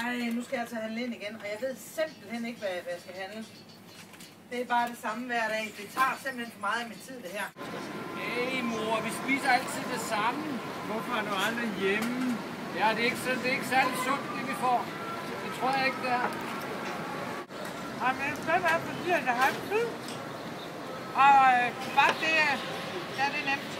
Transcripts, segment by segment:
Ej, nu skal jeg altså handle ind igen, og jeg ved simpelthen ikke, hvad, hvad jeg skal handle. Det er bare det samme hver dag. Det tager simpelthen for meget af min tid, det her. Hey mor, vi spiser altid det samme. Hvorfor er du aldrig hjemme? Ja, det er ikke, så- det er ikke særlig sundt, det vi får. Det tror jeg ikke, det er. Jamen, hvem er det, fordi jeg har tid? Og øh, bare det, øh, ja, det er nemt.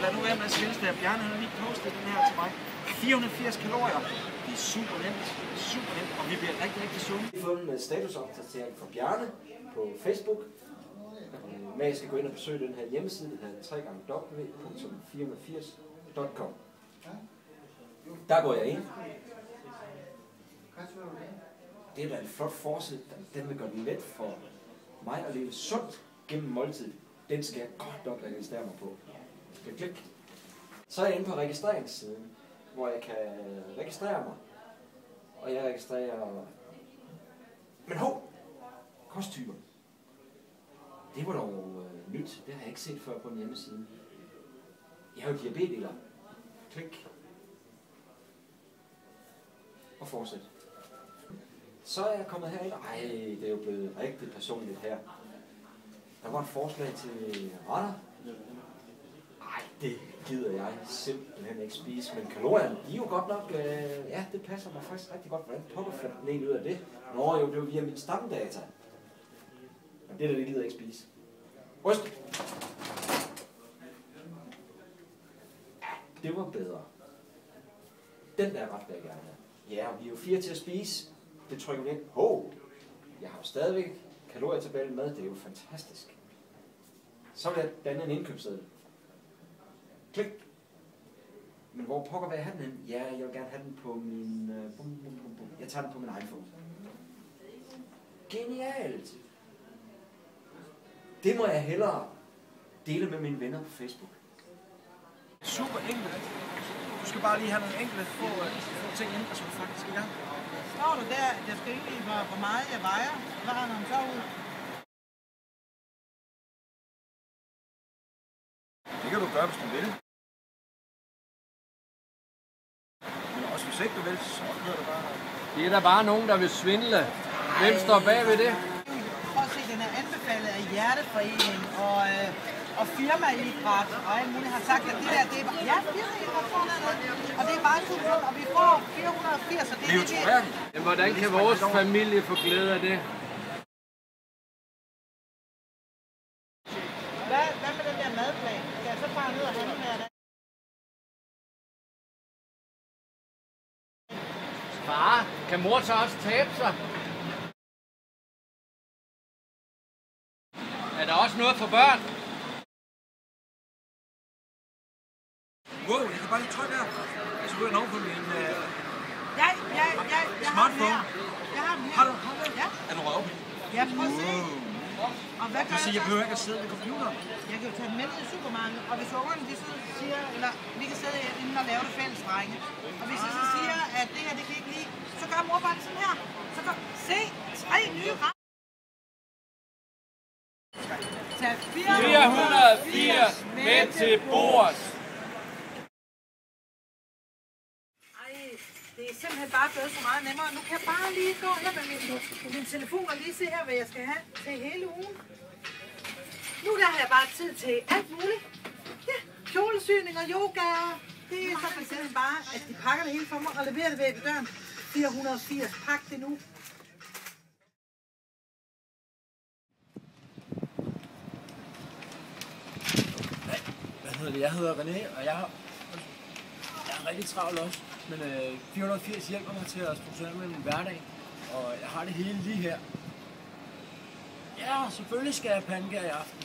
Lad nu være med at skilles der. Bjarne har lige postet den her til mig. 480 kalorier. Det er super nemt. Super nemt. Og vi bliver rigtig, rigtig sunde. Vi har fået en øh, statusopdatering fra Bjarne på Facebook. Øh, Men jeg skal gå ind og besøge den her hjemmeside, der hedder www.480.com. Der går jeg ind. Det er da en flot forside. Den vil gøre det let for mig at leve sundt gennem måltid. Den skal jeg godt nok registrere mig på. Klik, klik. Så er jeg inde på registreringssiden, hvor jeg kan øh, registrere mig. Og jeg registrerer... Men hov! Kosttyper. Det var dog øh, nyt. Det har jeg ikke set før på en hjemmeside. Jeg har jo diabetiker. Klik. Og fortsæt. Så er jeg kommet herind. Ej, det er jo blevet rigtig personligt her. Der var et forslag til retter. Det gider jeg simpelthen ikke spise. Men kalorierne, de er jo godt nok... Øh, ja, det passer mig faktisk rigtig godt. Hvordan pokker fandt den egentlig ud af det? Nå jo, det var via min stamdata. Men det der, det gider jeg ikke spise. Ryst! Ja, det var bedre. Den der ret vil jeg gerne have. Ja, og vi er jo fire til at spise. Det trykker vi ind. Hov, jeg har jo stadigvæk kalorietabellen med. Det er jo fantastisk. Så vil jeg danne en indkøbsseddel. Klik. Men hvor pokker vil jeg have den hen? Ja, jeg vil gerne have den på min... øh, Bum, bum, bum, bum. Jeg tager den på min iPhone. Genialt! Det må jeg hellere dele med mine venner på Facebook. Super enkelt. Du skal bare lige have nogle enkelte få, øh, få ting ind, og så er du faktisk i gang. Står du der, jeg skal ikke hvor, hvor meget jeg vejer? Hvad har man så ud? Det kan du gøre, hvis du vil. Hvis ikke vil, så hedder det bare... Det er der bare nogen, der vil svindle. Hvem står bag ved det? Prøv at se, den er anbefalet af Hjerteforeningen og, øh, og firmaidræt og alt muligt har sagt, at det der, det er bare... Ja, firmaidræt får noget, og det er bare super og vi får 480, og det Det er jo det, vi- troværdigt. Men hvordan kan vores familie få glæde af det? Hvad, hvad med den der madplan? Skal jeg så bare ned og handle med dig? Kan mor så også tabe sig? Er der også noget for børn? Wow, jeg kan bare lige trykke her. Så ryger den over på min... Øh, Ja, ja, ja, jeg har den her. Smartphone. Jeg har den her. har du? Ja, Er du røv? ja, prøv at se. Og hvad gør jeg jeg så? behøver ikke at sidde ved computeren. Jeg kan jo tage den med ned i supermarkedet, og hvis ungerne de så siger, eller vi kan sidde inde og lave det fælles, drenge. Og hvis jeg så siger, at det her, det kan I ikke lide, så gør mor bare sådan her. Så gør, se, tre nye rammer. Tag 480 med til bordet. Det er simpelthen bare blevet så meget nemmere. Nu kan jeg bare lige gå her med min, min telefon og lige se her, hvad jeg skal have til hele ugen. Nu der har jeg bare tid til alt muligt. Ja, kjolesyning og yoga. Det er så for eksempel bare, at de pakker det hele for mig og leverer det ved døren. 480, pak det nu. Hvad hedder det? Jeg hedder René, og jeg har, jeg er rigtig travl også. Men øh, 480 hjælper mig til at strukturere med min hverdag. Og jeg har det hele lige her. Ja, selvfølgelig skal jeg pandekager i aften.